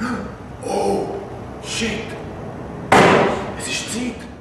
Oh, shit! Es ist Zeit!